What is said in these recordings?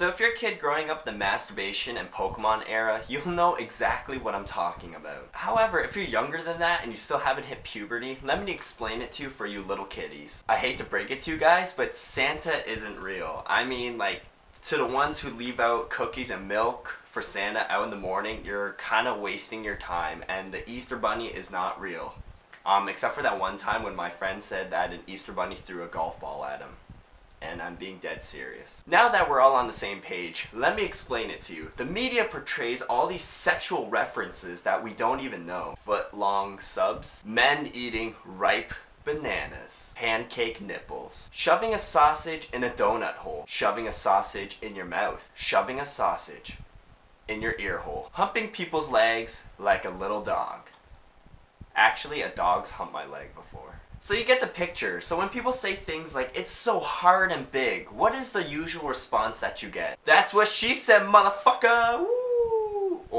So if you're a kid growing up the masturbation and Pokemon era, you'll know exactly what I'm talking about. However, if you're younger than that and you still haven't hit puberty, let me explain it to you for you little kiddies. I hate to break it to you guys, but Santa isn't real. I mean, like, to the ones who leave out cookies and milk for Santa out in the morning, you're kind of wasting your time, and the Easter Bunny is not real. Um, except for that one time when my friend said that an Easter Bunny threw a golf ball at him. And I'm being dead serious. Now that we're all on the same page, let me explain it to you. The media portrays all these sexual references that we don't even know. Foot long subs, men eating ripe bananas, pancake nipples, shoving a sausage in a donut hole, shoving a sausage in your mouth, shoving a sausage in your ear hole, humping people's legs like a little dog. Actually, a dog's humped my leg before. So you get the picture. So when people say things like, it's so hard and big, what is the usual response that you get? That's what she said, motherfucker! Woo!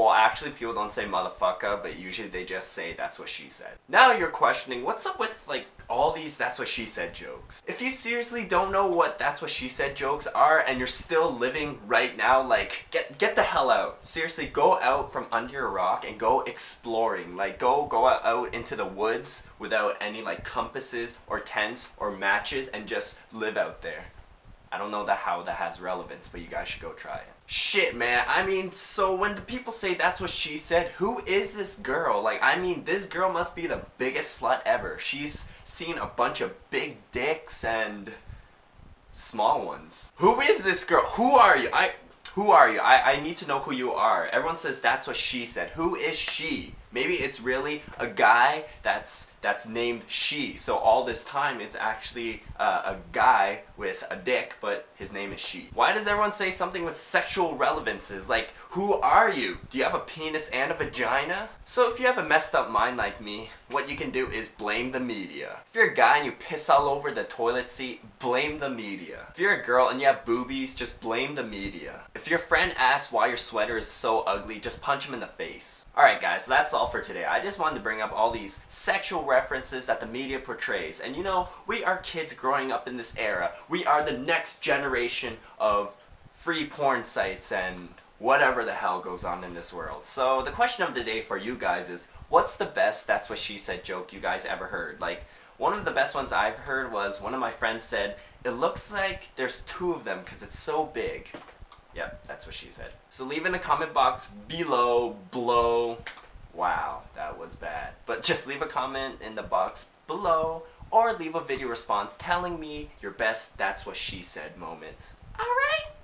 Well, actually, people don't say motherfucker, but usually they just say that's what she said. Now you're questioning, what's up with, like, all these that's what she said jokes? If you seriously don't know what that's what she said jokes are, and you're still living right now, like, get get the hell out. Seriously, go out from under your rock and go exploring. Like, go, go out into the woods without any, like, compasses or tents or matches and just live out there. I don't know the how that has relevance, but you guys should go try it. Shit, man. I mean, so when the people say that's what she said, who is this girl? Like, I mean, this girl must be the biggest slut ever. She's seen a bunch of big dicks and small ones. Who is this girl? Who are you? I who are you? I, I need to know who you are. Everyone says that's what she said. Who is she? Maybe it's really a guy that's that's named she. So all this time it's actually uh, a guy with a dick, but his name is she. Why does everyone say something with sexual relevances? Like, who are you? Do you have a penis and a vagina? So if you have a messed up mind like me, what you can do is blame the media. If you're a guy and you piss all over the toilet seat, blame the media. If you're a girl and you have boobies, just blame the media. If your friend asks why your sweater is so ugly, just punch him in the face. Alright guys, so that's all for today. I just wanted to bring up all these sexual references that the media portrays. And you know, we are kids growing up in this era. We are the next generation of free porn sites and whatever the hell goes on in this world. So the question of the day for you guys is, what's the best that's what she said joke you guys ever heard? Like, one of the best ones I've heard was one of my friends said, it looks like there's two of them because it's so big. Yep, that's what she said. So leave in the comment box below, below. Wow, that was bad. But just leave a comment in the box below or leave a video response telling me your best that's what she said moment. Alright?